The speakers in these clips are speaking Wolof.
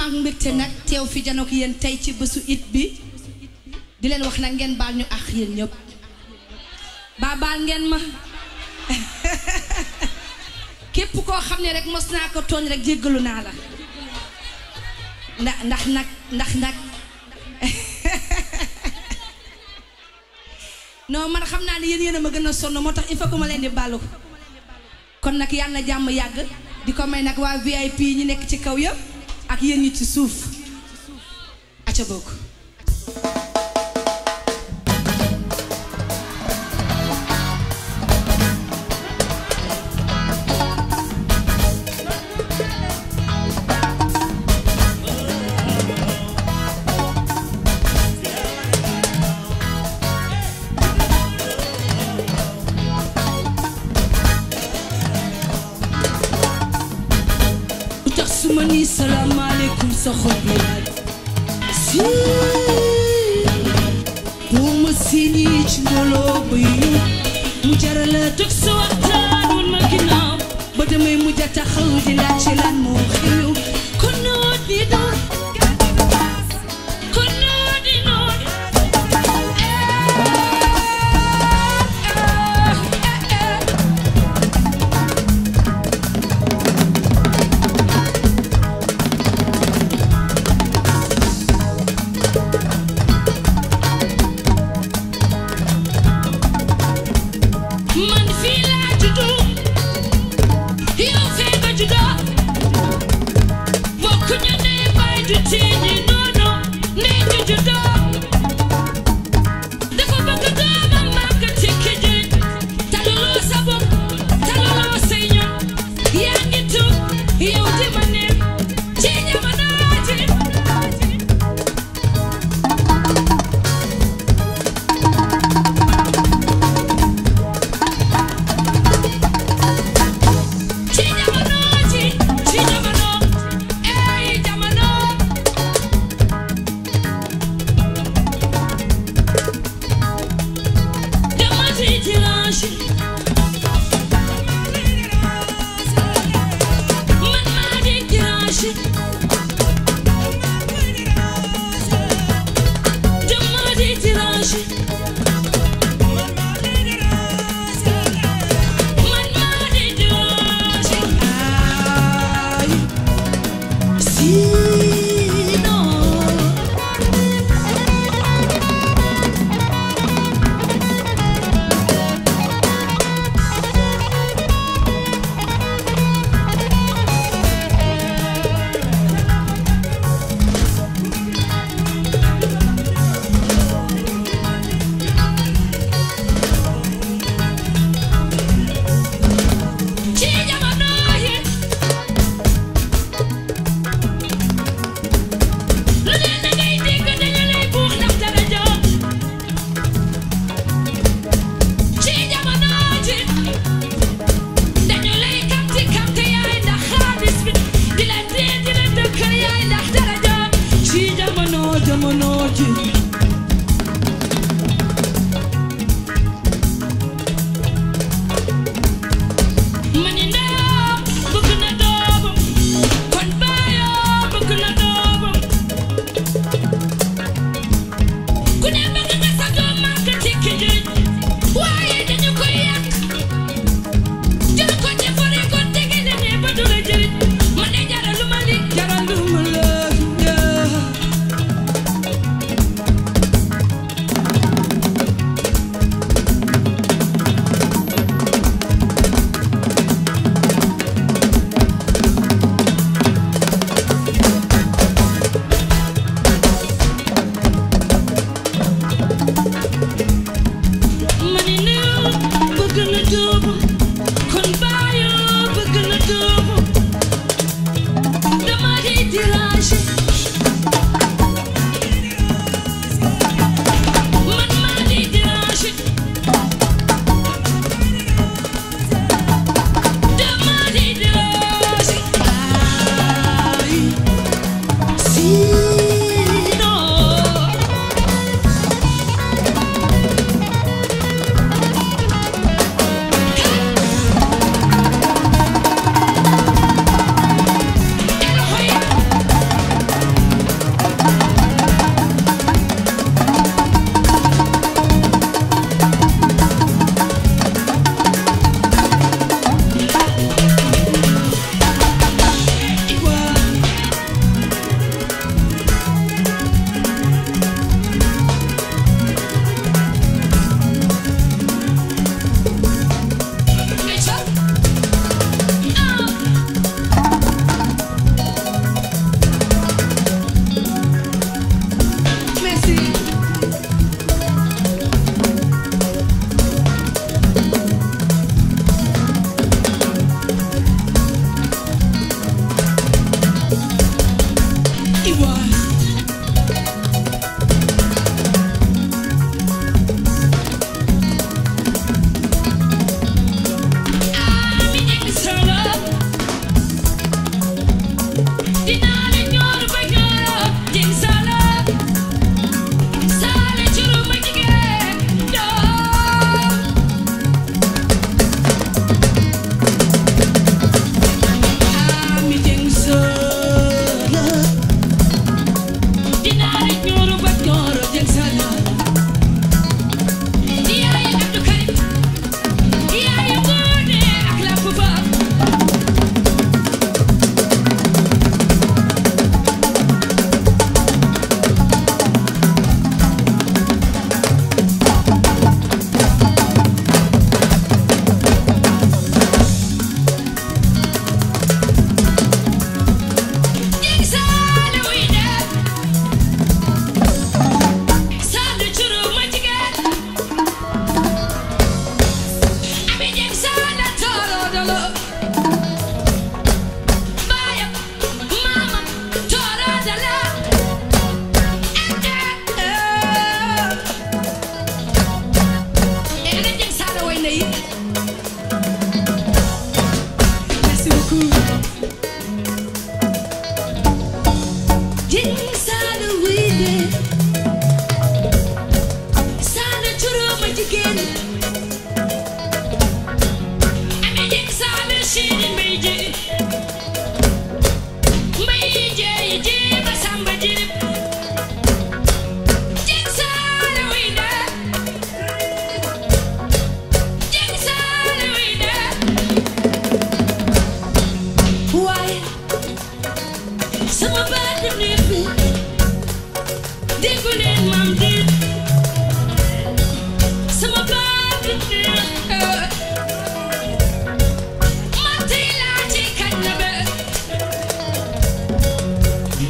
am ak mbégte nak tew fi janok yeen tay ci bésu it bi di leen wax nak ngeen baal ñu ak yeen ñëpp ba baal ngeen ma képp ko rek mosna ko togn rek jéggelu na la ndax nak, ndax nak no man xamna ni yeen yeena ma gëna a motax ma leen di baalu kon nak yalla jamm jàmm diko may nak wa VIP ñi nek ci kaw yëpp ak yéen ñi ci suuf aca bokk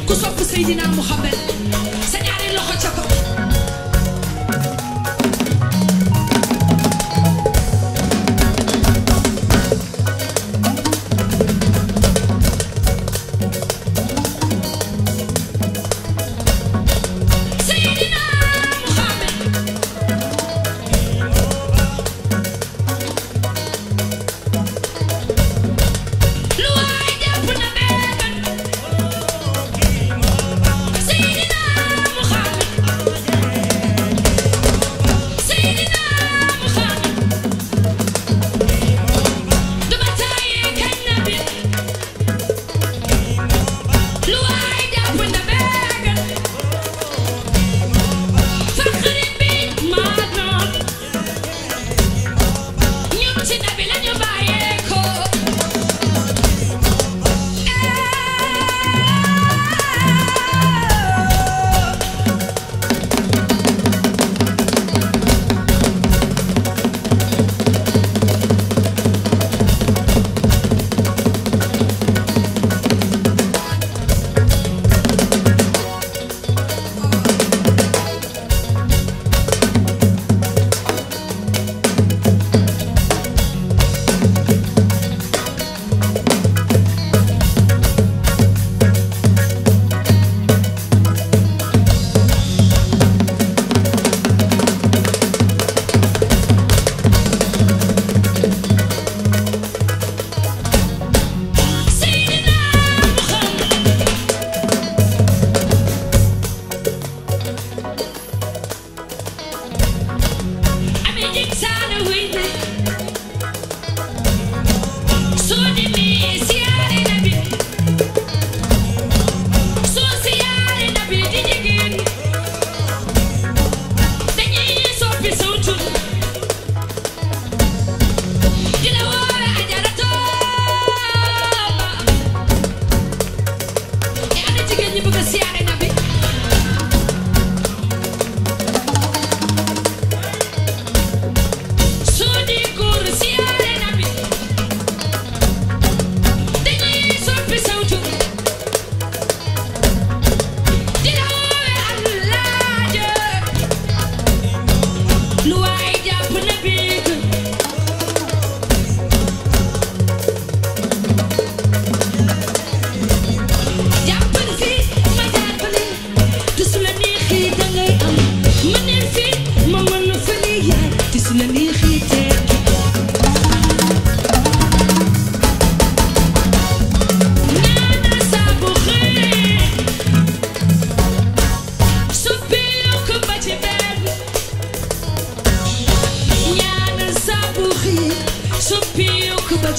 ku sopp Seydina Muhammad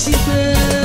气氛。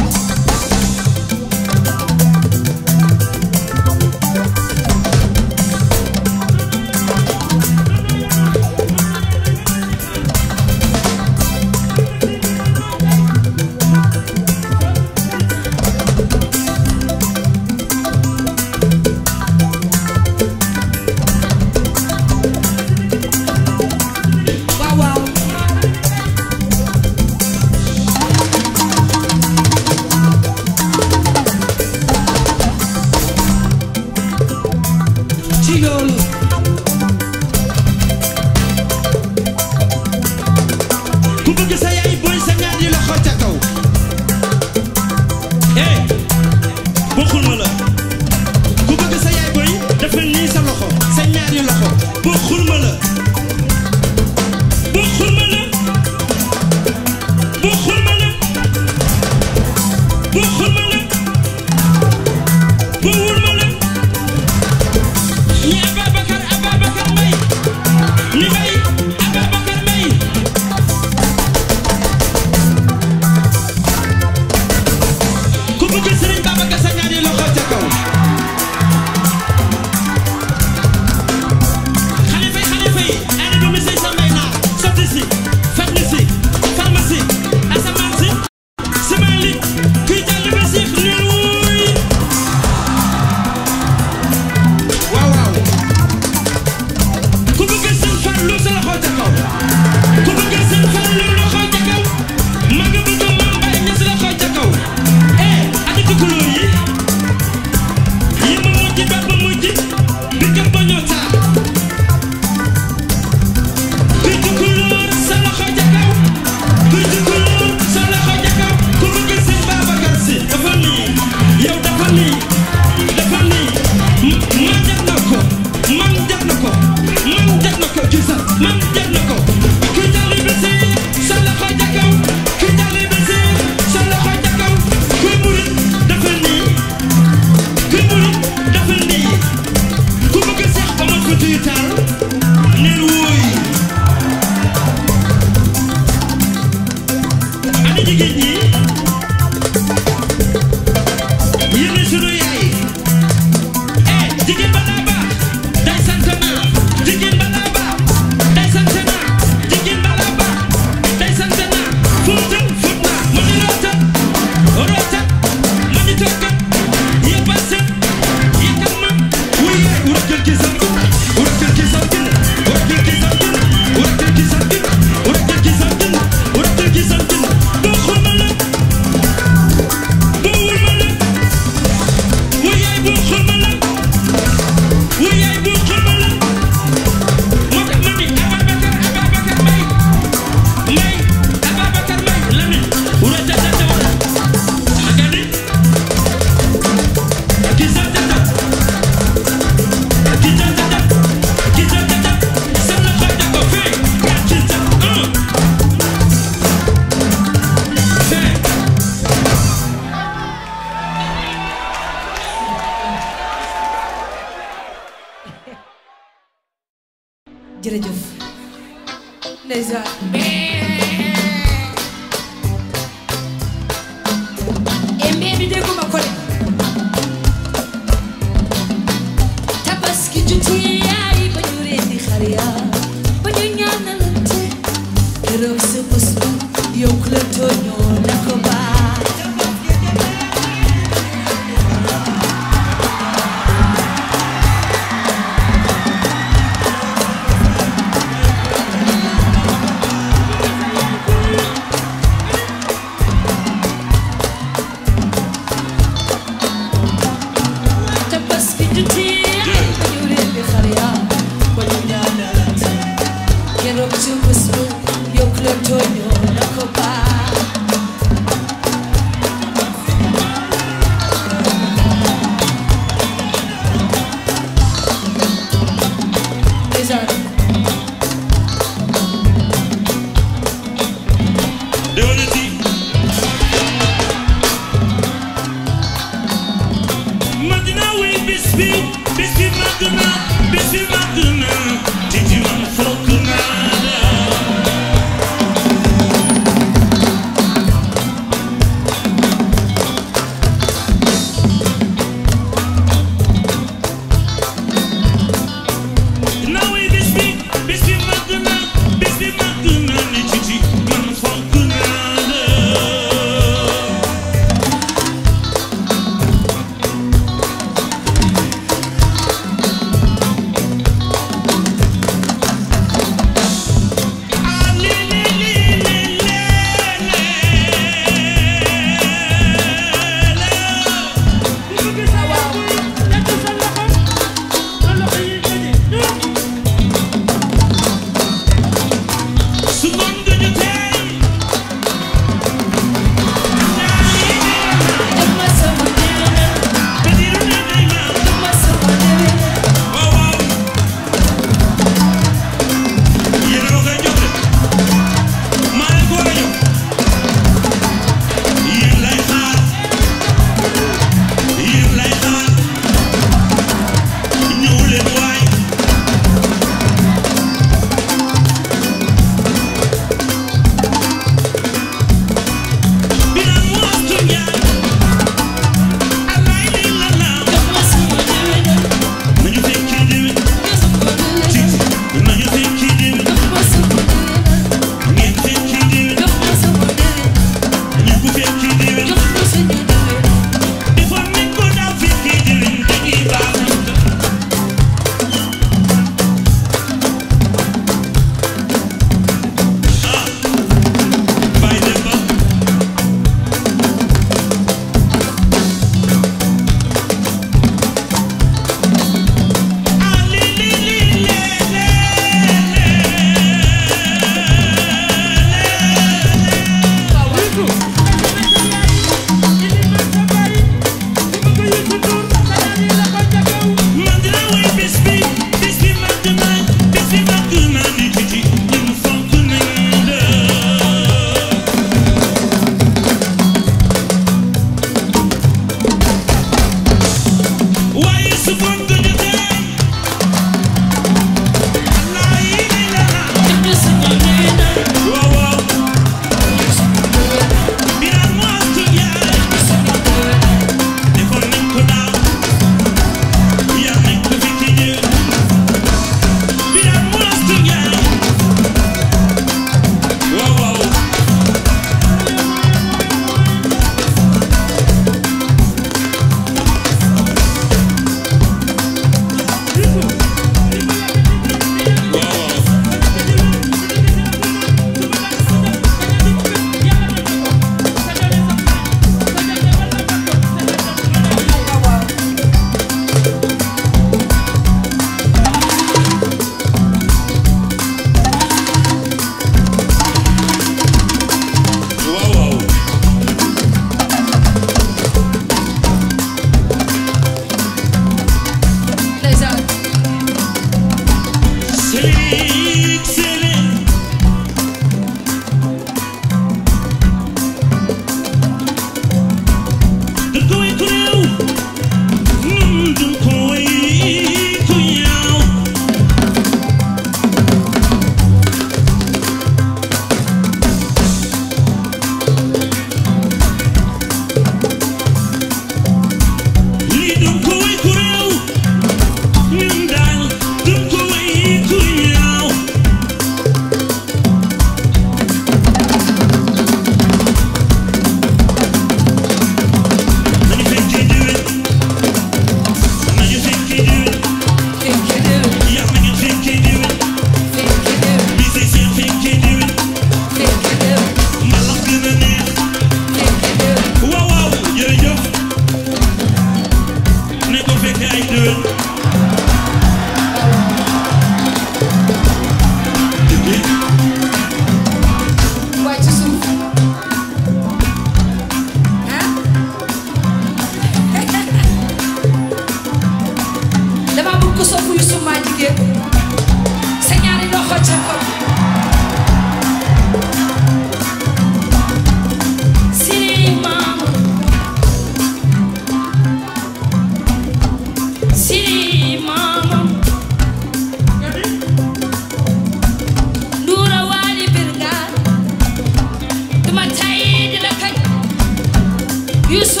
Yusuf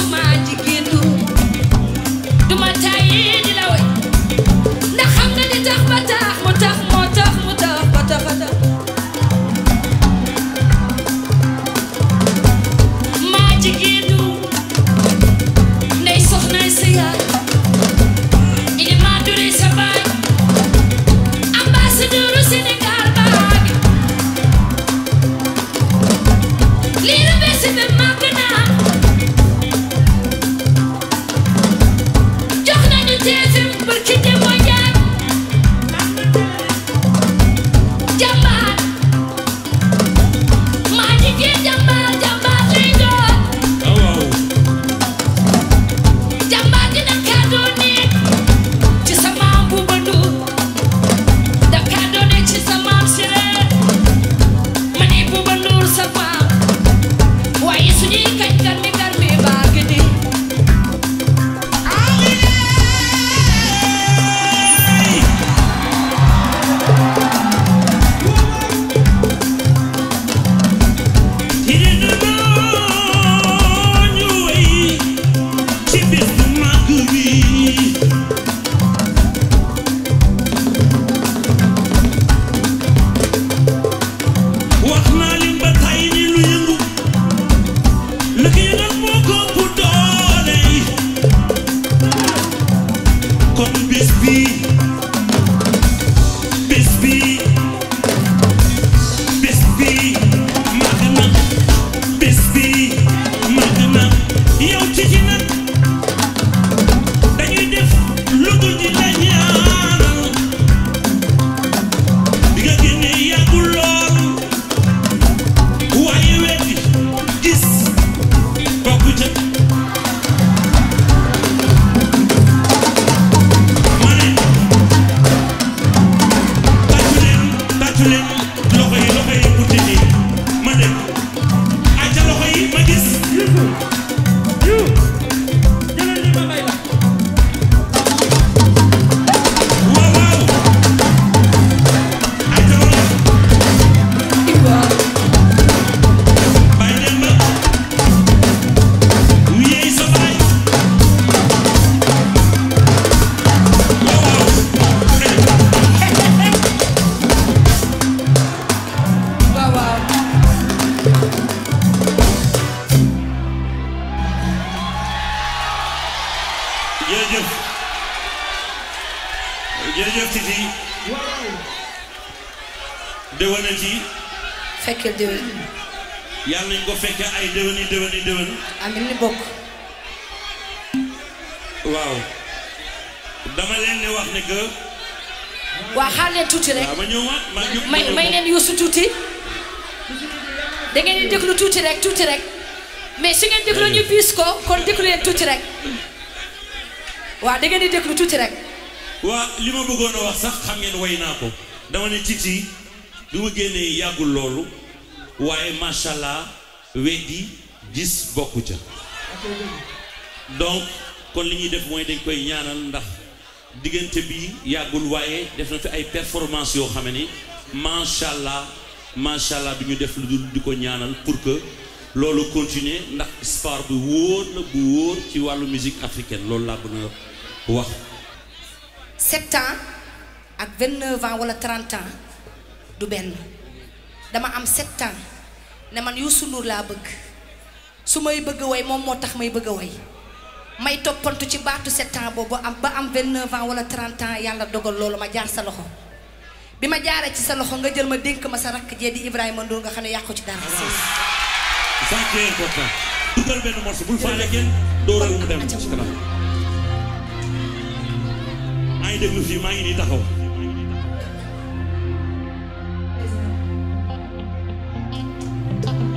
waaw dama leen di wax ne que. waa xaar leen tuuti rek. ma ñëwaat may leen yuusu tuuti. da ngeen di déglu tuuti rek tuuti rek. mais su ngeen dégloo ñu fiis ko kon déglu leen tuuti rek. waa da ngeen di déglu tuuti rek. waa li ma bëggoon a wax sax xam ngeen way naa ko. dama ne Titi bi ma génnee yàggul loolu. waaye macha allah weddi gis bokk ca. kon li ñuy def mooy dañ koy ñaanal ndax diggante bi yàggul waaye def na fi ay performance yoo xam ni macha allah macha allah du ñu def lu dul di ko ñaanal pour que loolu continuer ndax sport bu wóor la bu wóor ci wàllu musique africaine loolu laa bëgg a wax. sept ans ak vingt neuf ans wala trente ans du benn dama am sept ans ne man Youssou Ndour laa bëgg su may bëgg way moom moo tax may bëgg way may toppantu ci baatu sept ans boobu am ba am vingt-neuf ans wala trente ans yàlla dogal loolu ma jaar sa loxo bi ma jaaree ci sa loxo nga jël ma dénk ma sa rakk jee di Ibrahima Ndour nga xam ne yàqu ci dara. dugal benn morceau bul faale kenn dóoral mu dem ci kanam maa a déglu fii maa ngi nii taxaw Thank you.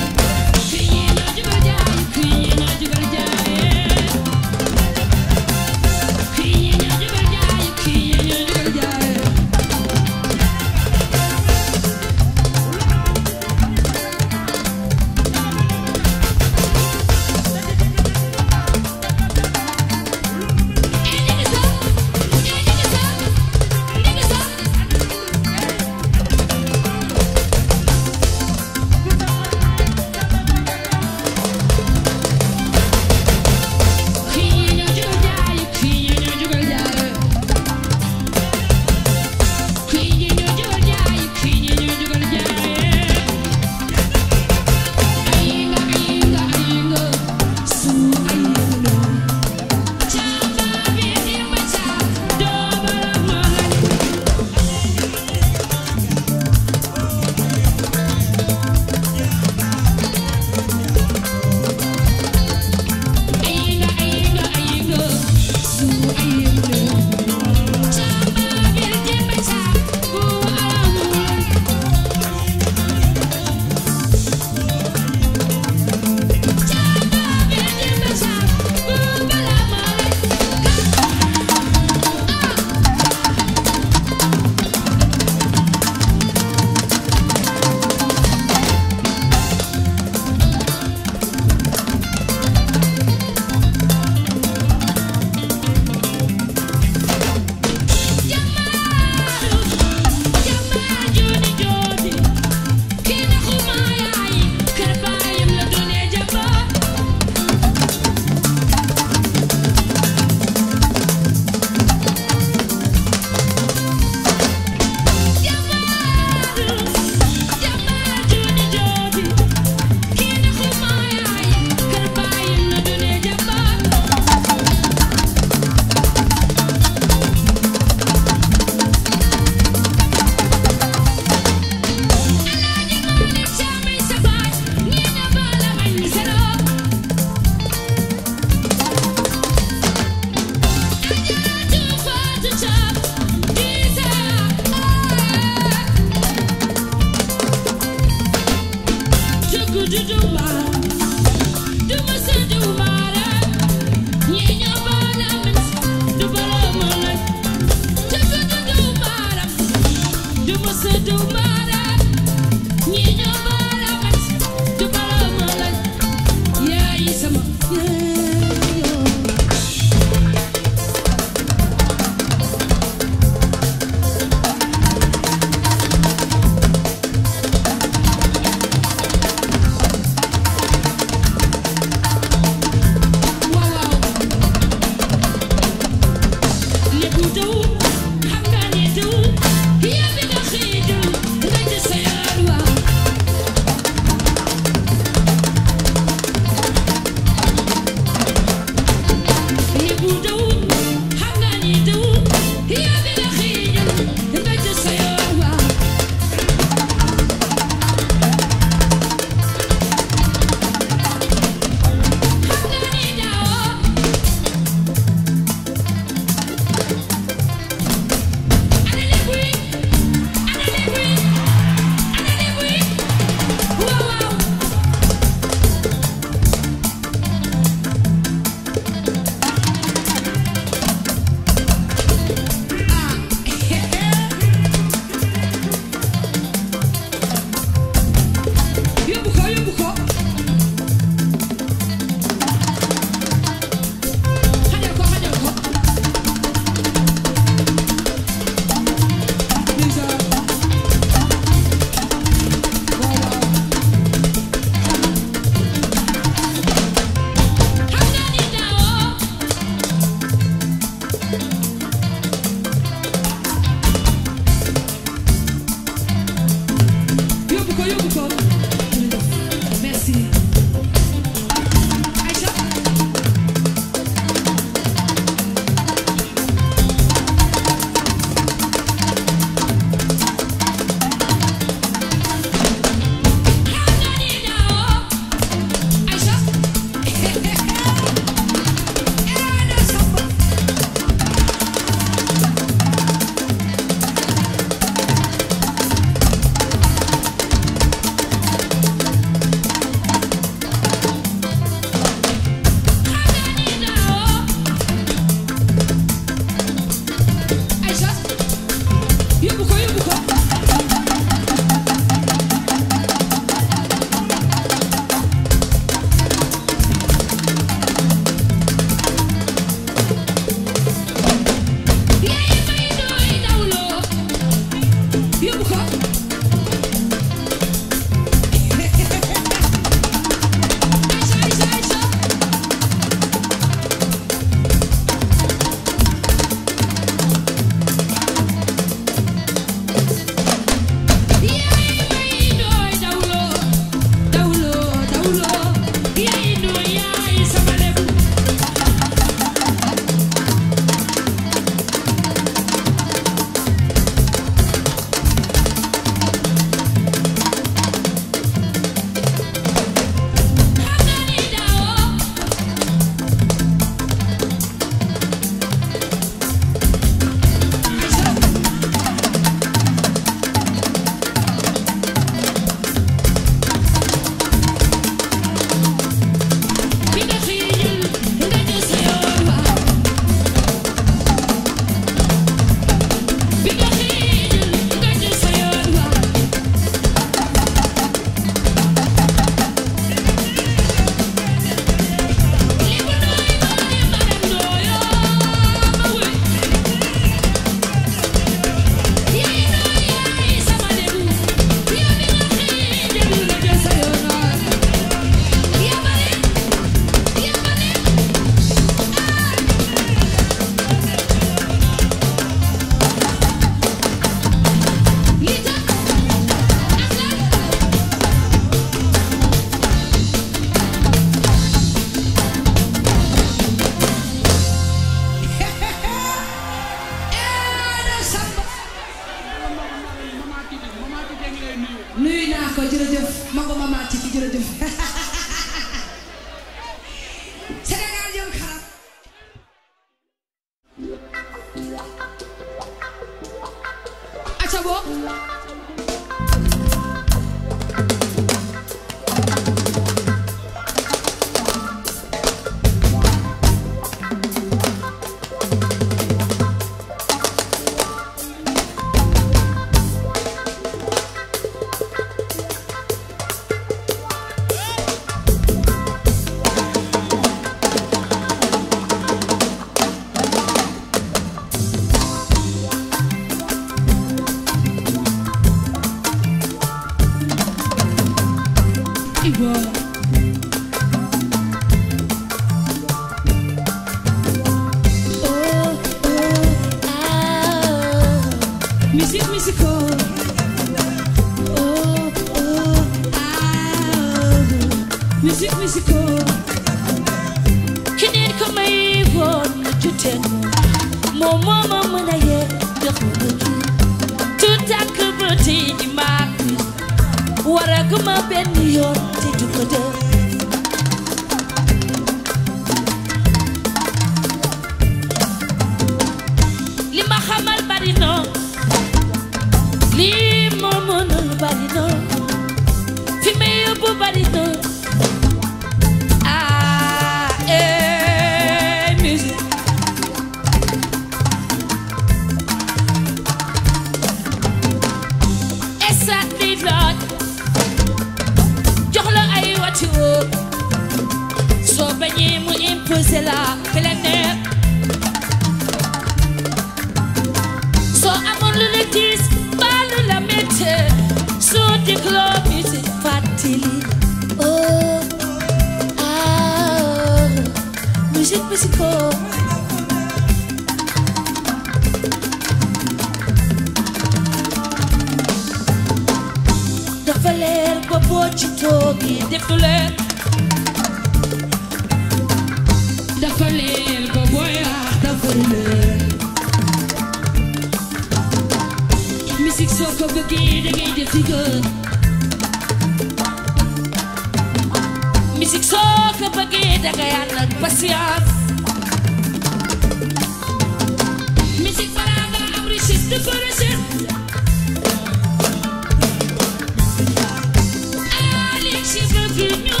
You.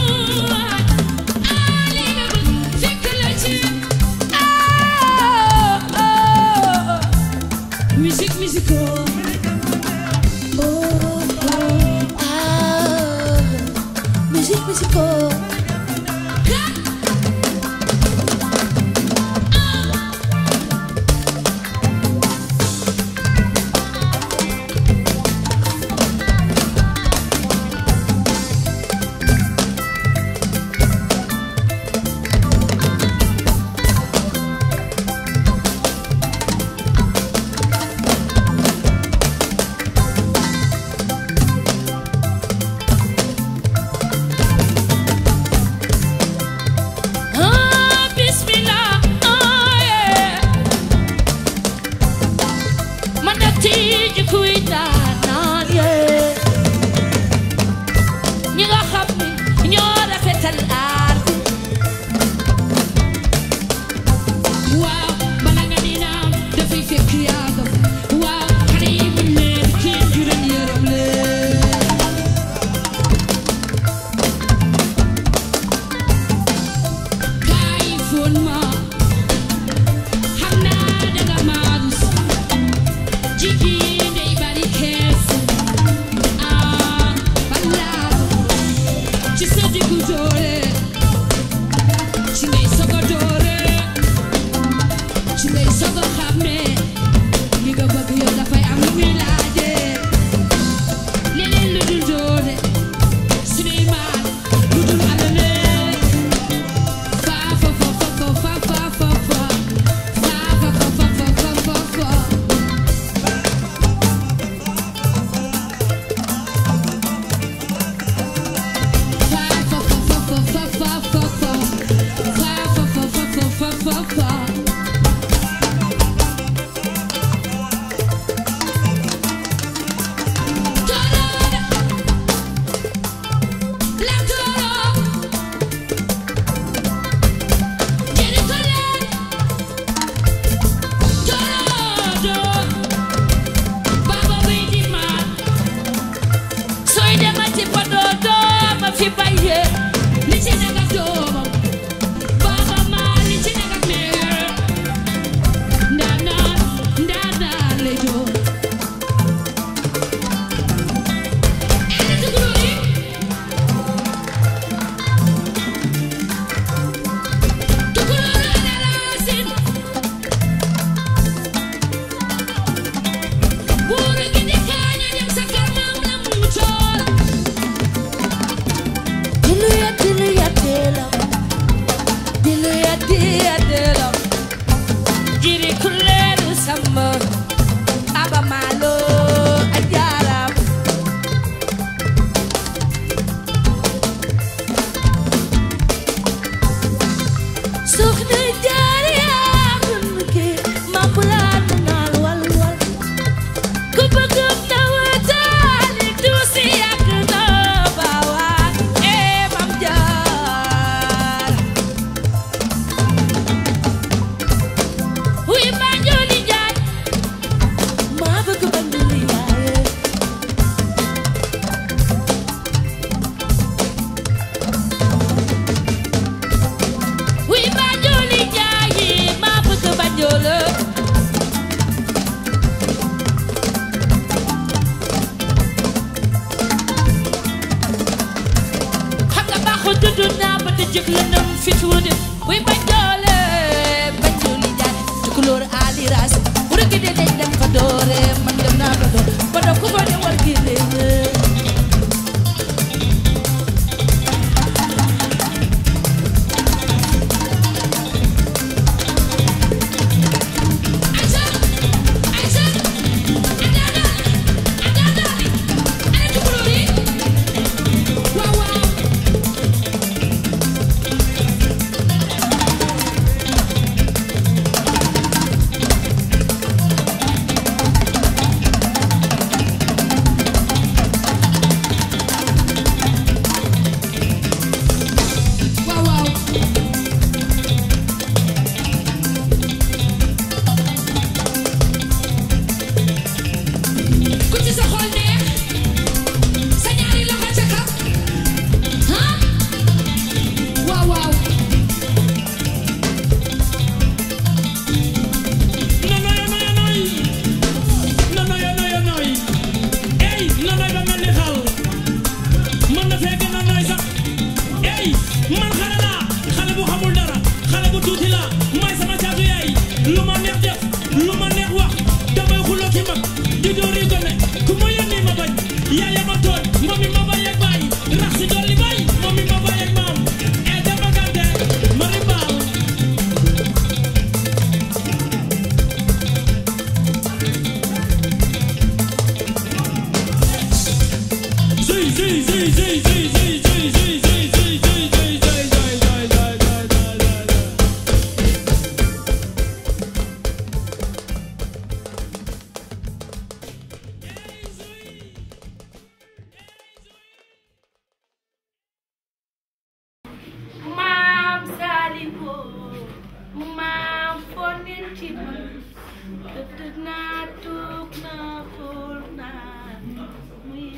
ci man tëdd naa toog naa xool naa muy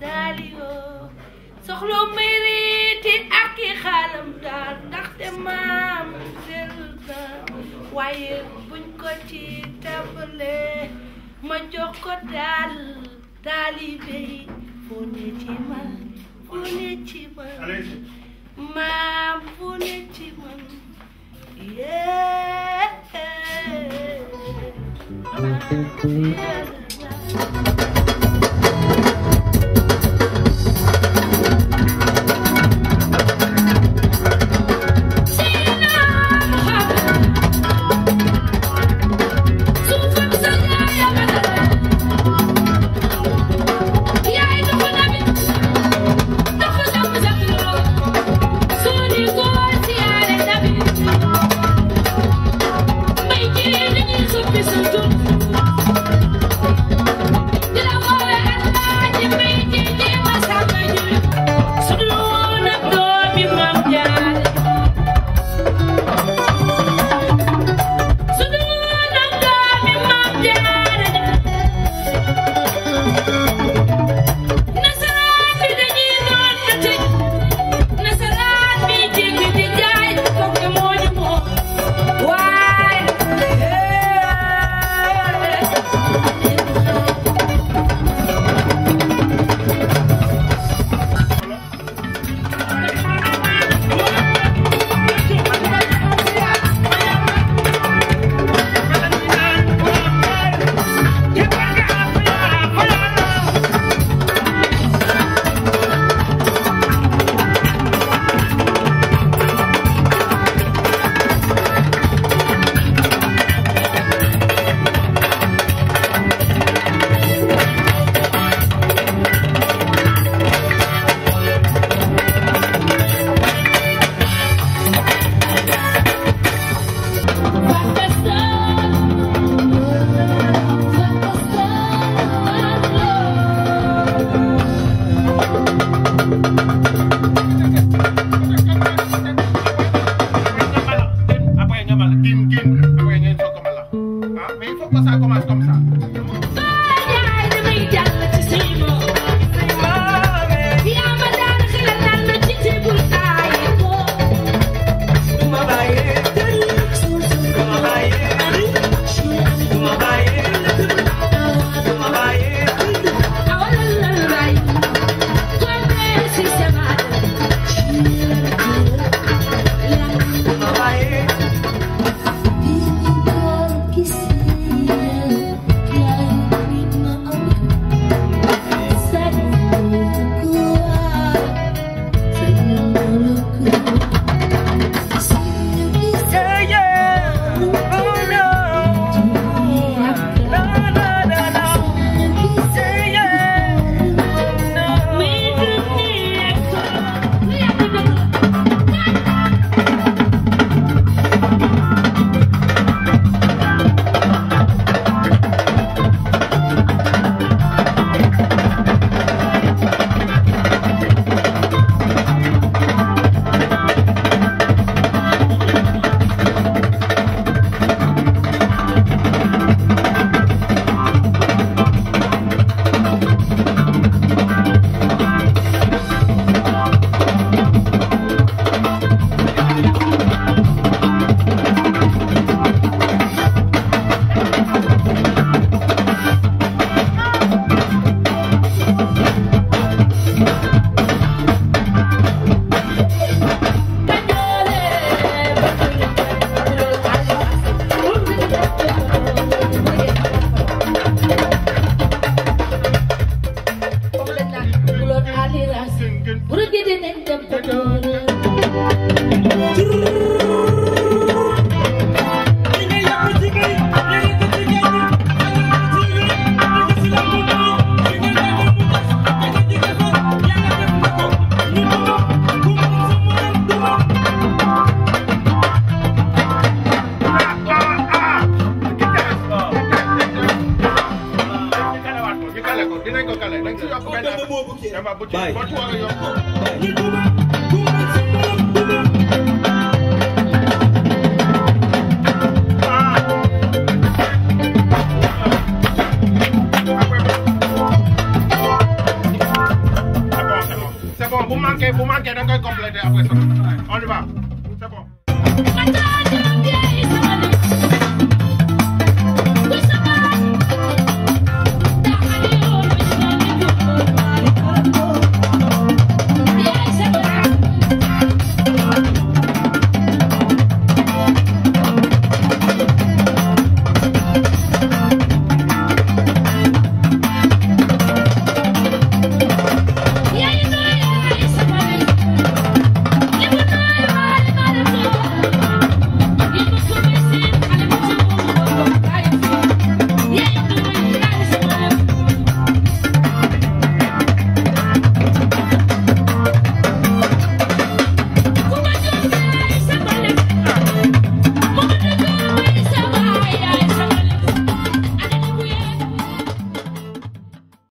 Saliou soxla muy riitin ak i xaalam daal ndaxte maam sell na waaye buñ ko ci tàmbale ma jox ko daal taalibe yi fu ne ci man fu ne ci man maam fu ne ci man Yeah.